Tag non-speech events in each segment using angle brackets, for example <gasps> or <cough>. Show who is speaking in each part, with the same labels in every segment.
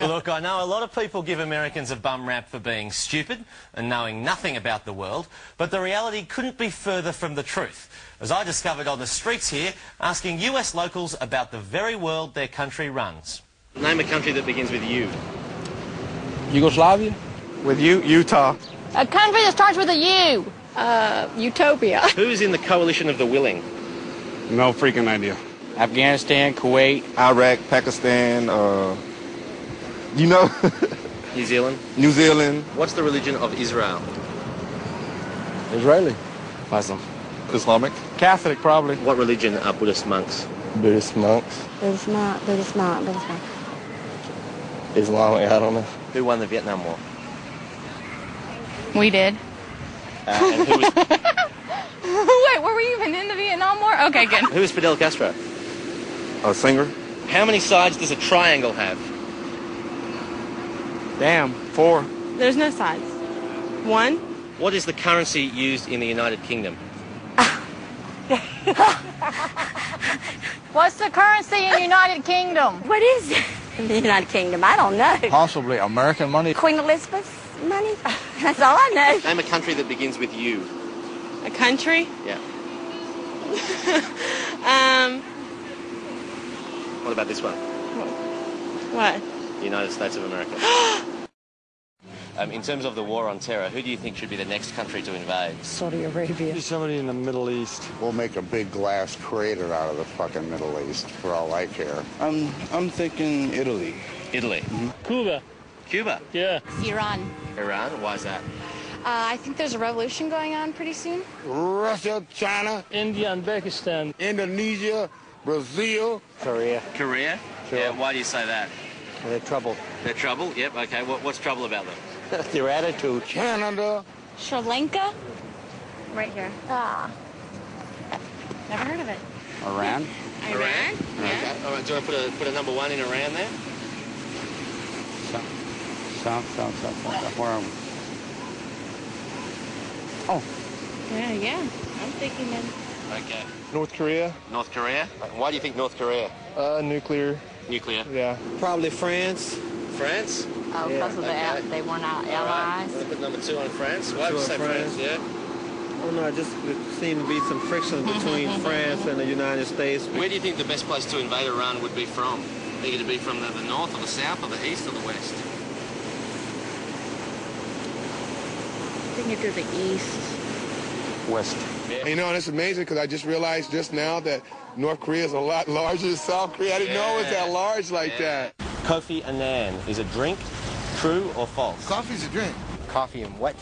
Speaker 1: Look, I know a lot of people give Americans a bum rap for being stupid and knowing nothing about the world, but the reality couldn't be further from the truth. As I discovered on the streets here, asking US locals about the very world their country runs. Name a country that begins with U.
Speaker 2: Yugoslavia?
Speaker 3: With you, Utah.
Speaker 4: A country that starts with a U.
Speaker 5: Uh, Utopia. <laughs>
Speaker 1: Who is in the coalition of the willing?
Speaker 3: No freaking idea.
Speaker 2: Afghanistan, Kuwait,
Speaker 6: Iraq, Pakistan, uh, you know,
Speaker 1: New Zealand.
Speaker 6: New Zealand.
Speaker 1: What's the religion of Israel?
Speaker 2: Israeli.
Speaker 6: Muslim. Islamic.
Speaker 2: Catholic, probably.
Speaker 1: What religion are Buddhist monks?
Speaker 2: Buddhist monks.
Speaker 4: Buddhist monk, Buddhist monk, Buddhist monk.
Speaker 2: Islamic, I don't know.
Speaker 1: Who won the Vietnam War?
Speaker 5: We did.
Speaker 1: Uh, and who was, <laughs>
Speaker 5: Wait, were we even in the Vietnam War? Okay, good.
Speaker 1: who was Fidel Castro?
Speaker 6: A singer.
Speaker 1: How many sides does a triangle have?
Speaker 2: Damn, four.
Speaker 5: There's no sides. One.
Speaker 1: What is the currency used in the United Kingdom?
Speaker 4: What's the currency in the United Kingdom?
Speaker 7: What is it? In the United Kingdom, I don't know.
Speaker 2: Possibly American money.
Speaker 7: Queen Elizabeth's money? <laughs> That's all I know.
Speaker 1: Name a country that begins with U.
Speaker 5: A country.
Speaker 1: Yeah. <laughs>
Speaker 5: Um.
Speaker 1: What about this one?
Speaker 5: What?
Speaker 1: The United States of America. <gasps> um, in terms of the war on terror, who do you think should be the next country to invade?
Speaker 7: Saudi Arabia.
Speaker 2: Somebody in the Middle East.
Speaker 8: We'll make a big glass crater out of the fucking Middle East for all I care.
Speaker 2: I'm I'm thinking Italy.
Speaker 1: Italy.
Speaker 9: Cuba.
Speaker 1: Cuba.
Speaker 9: Yeah.
Speaker 7: Iran.
Speaker 1: Iran. Why is that?
Speaker 7: Uh, I think there's a revolution going on pretty soon.
Speaker 8: Russia, China,
Speaker 9: India and Pakistan.
Speaker 8: Indonesia, Brazil.
Speaker 2: Korea.
Speaker 1: Korea. Yeah. Why do you say that?
Speaker 2: They're trouble.
Speaker 1: They're trouble. Yep. Okay. What, what's trouble about them? <laughs>
Speaker 2: Their attitude.
Speaker 8: Canada.
Speaker 7: Sri Lanka.
Speaker 5: Right here.
Speaker 7: Ah. Never heard of it.
Speaker 2: Iran. <laughs>
Speaker 1: Iran. Okay. All right. Do you want to put a put a number one in Iran there?
Speaker 2: South, south, south, south, south. Where are we? Oh.
Speaker 5: Yeah, yeah. I'm thinking then.
Speaker 1: Okay.
Speaker 3: North Korea.
Speaker 1: North Korea. Why do you think North Korea?
Speaker 3: Uh, nuclear.
Speaker 1: Nuclear.
Speaker 3: Yeah.
Speaker 2: Probably France.
Speaker 1: France.
Speaker 7: Oh, because of the
Speaker 1: okay.
Speaker 7: they weren't our allies.
Speaker 1: Want to put number two on France? Why would you
Speaker 2: Two
Speaker 1: say
Speaker 2: on
Speaker 1: France?
Speaker 2: France.
Speaker 1: Yeah.
Speaker 2: Oh no, I just there seemed to be some friction between <laughs> France and the United States.
Speaker 1: Where do you think the best place to invade Iran would be from? Think it'd be from the, the north or the south or the east or the west?
Speaker 5: I think it's to the east.
Speaker 2: West.
Speaker 8: You know, and it's amazing because I just realized just now that North Korea is a lot larger than South Korea. I didn't know it was that large like that.
Speaker 1: Kofi Annan is a drink. True or false?
Speaker 8: Coffee's a drink.
Speaker 2: Coffee and what?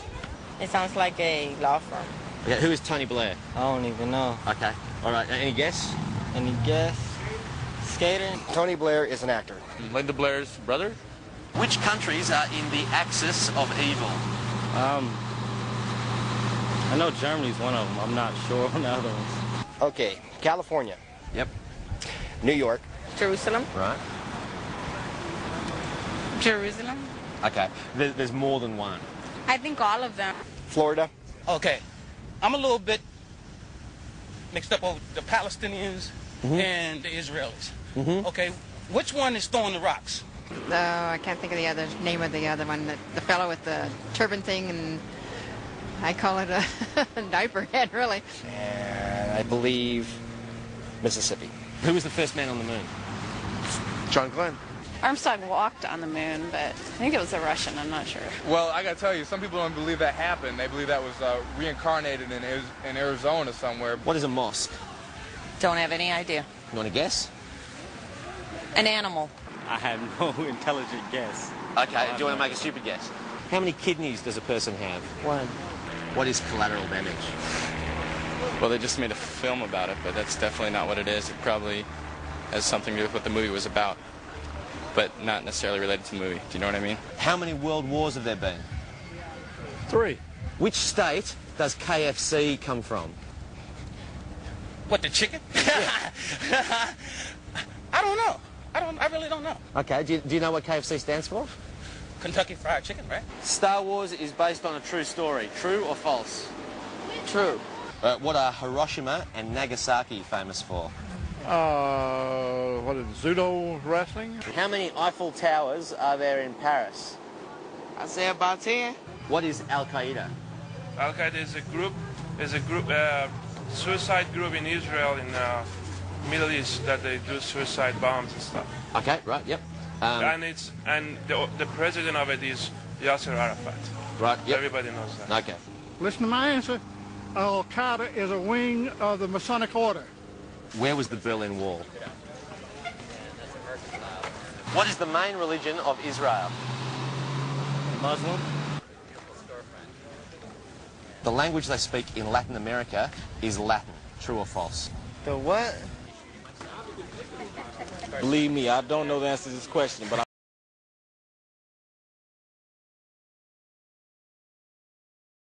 Speaker 5: It sounds like a law firm.
Speaker 1: Okay, who is Tony Blair?
Speaker 2: I don't even know.
Speaker 1: Okay. All right. Any guess?
Speaker 2: Any guess? Skater?
Speaker 6: Tony Blair is an actor.
Speaker 9: Linda Blair's brother?
Speaker 1: Which countries are in the axis of evil?
Speaker 2: Um, I know Germany's one of them. I'm not sure on the other ones.
Speaker 6: Okay, California.
Speaker 1: Yep.
Speaker 6: New York.
Speaker 5: Jerusalem.
Speaker 1: Right.
Speaker 5: Jerusalem.
Speaker 1: Okay. There, there's more than one.
Speaker 5: I think all of them.
Speaker 6: Florida.
Speaker 10: Okay, I'm a little bit mixed up over the Palestinians mm-hmm. and the Israelis. Mm-hmm. Okay, which one is throwing the rocks?
Speaker 7: Oh, I can't think of the other name of the other one. The, the fellow with the turban thing, and I call it a <laughs> diaper head, really.
Speaker 6: And I believe Mississippi.
Speaker 1: Who was the first man on the moon?
Speaker 8: John Glenn.
Speaker 5: Armstrong walked on the moon, but I think it was a Russian. I'm not sure.
Speaker 3: Well, I gotta tell you, some people don't believe that happened. They believe that was uh, reincarnated in, in Arizona somewhere.
Speaker 1: What is a mosque?
Speaker 5: Don't have any idea.
Speaker 1: You want to guess?
Speaker 5: An animal.
Speaker 2: I have <laughs> no intelligent guess.
Speaker 1: Okay. Do you want to make a stupid guess? How many kidneys does a person have?
Speaker 2: One.
Speaker 1: What is collateral damage?
Speaker 9: Well, they just made a film about it, but that's definitely not what it is. It probably has something to do with what the movie was about, but not necessarily related to the movie. Do you know what I mean?
Speaker 1: How many world wars have there been?
Speaker 9: Three.
Speaker 1: Which state does KFC come from?
Speaker 10: What the chicken? <laughs> <laughs> I don't know. I don't. I really don't know.
Speaker 1: Okay. Do you, do you know what KFC stands for?
Speaker 10: Kentucky Fried Chicken, right?
Speaker 1: Star Wars is based on a true story. True or false?
Speaker 5: True.
Speaker 1: Uh, what are Hiroshima and Nagasaki famous for?
Speaker 11: Uh, what is it, judo wrestling?
Speaker 1: How many Eiffel Towers are there in Paris?
Speaker 12: I say about 10.
Speaker 1: What is Al Qaeda?
Speaker 13: Al Qaeda is a group, is a group, uh, suicide group in Israel in uh, Middle East that they do suicide bombs and stuff.
Speaker 1: Okay, right, yep. Um,
Speaker 13: and it's and the, the president of it is Yasser Arafat.
Speaker 1: right, yep.
Speaker 13: Everybody knows that.
Speaker 1: Okay.
Speaker 11: Listen to my answer. Al Qaeda is a wing of the Masonic Order.
Speaker 14: Where was the Berlin Wall?
Speaker 1: What is the main religion of Israel?
Speaker 10: Muslim?
Speaker 14: The language they speak in Latin America is Latin. True or false?
Speaker 12: The what?
Speaker 10: Believe me, I don't know the answer to this question, but